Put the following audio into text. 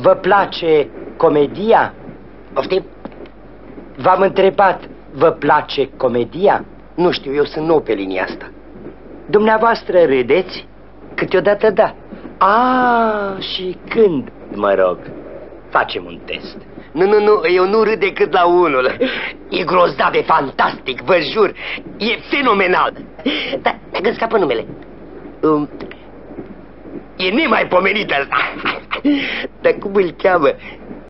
Vă place comedia? Poftim? V-am întrebat, vă place comedia? Nu știu, eu sunt nou pe linia asta. Dumneavoastră râdeți? Câteodată da. A, și când, mă rog? Facem un test. Nu, nu, nu, eu nu râd decât la unul. E grozav, e fantastic, vă jur. E fenomenal. Dar dacă scapă numele. Um, e nemaipomenit asta. D'accord, il cave.